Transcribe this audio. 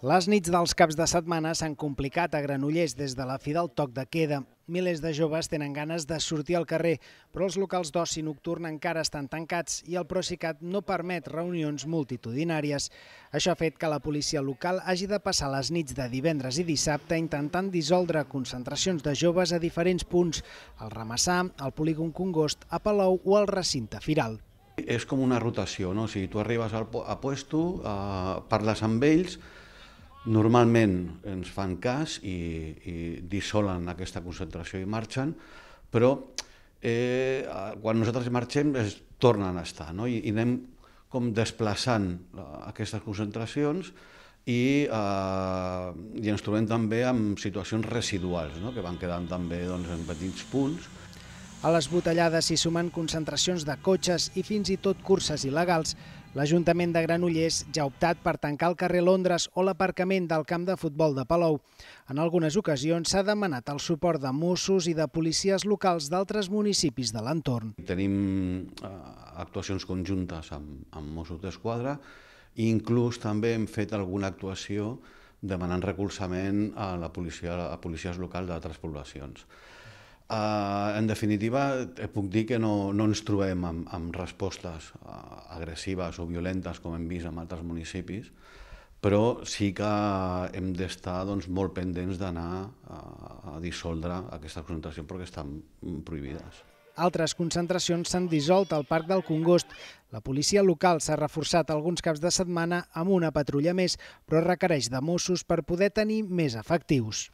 Les nits dels caps de setmana s'han complicat a Granollers des de la fi del toc de queda. Milers de joves tenen ganes de sortir al carrer, però els locals d'oci nocturn encara estan tancats i el Procicat no permet reunions multitudinàries. Això ha fet que la policia local hagi de passar les nits de divendres i dissabte intentant dissoldre concentracions de joves a diferents punts, al Ramassà, al polígon Congost, a Palou o al recinte Firal. És com una rotació, no? Sigui, tu arribes al, a puesto, eh, parles amb ells, Normalment ens fan cas i, i dissolen aquesta concentració i marxen, però eh, quan nosaltres marxem es tornen a estar no? I, i anem com desplaçant eh, aquestes concentracions i, eh, i ens trobem també amb situacions residuals no? que van quedant també doncs, en petits punts a les botellades s'hi sumen concentracions de cotxes i fins i tot curses il·legals. L'Ajuntament de Granollers ja ha optat per tancar el carrer Londres o l'aparcament del camp de futbol de Palou. En algunes ocasions s'ha demanat el suport de Mossos i de policies locals d'altres municipis de l'entorn. Tenim eh, actuacions conjuntes amb, amb Mossos d'Esquadra i inclús també hem fet alguna actuació demanant recolzament a la policia, a policies locals d'altres poblacions. Uh, en definitiva, puc dir que no, no ens trobem amb, amb respostes uh, agressives o violentes com hem vist en altres municipis, però sí que hem d'estar doncs, molt pendents d'anar a, a dissoldre aquestes concentracions perquè estan prohibides. Altres concentracions s'han dissolt al Parc del Congost. La policia local s'ha reforçat alguns caps de setmana amb una patrulla més, però requereix de Mossos per poder tenir més efectius.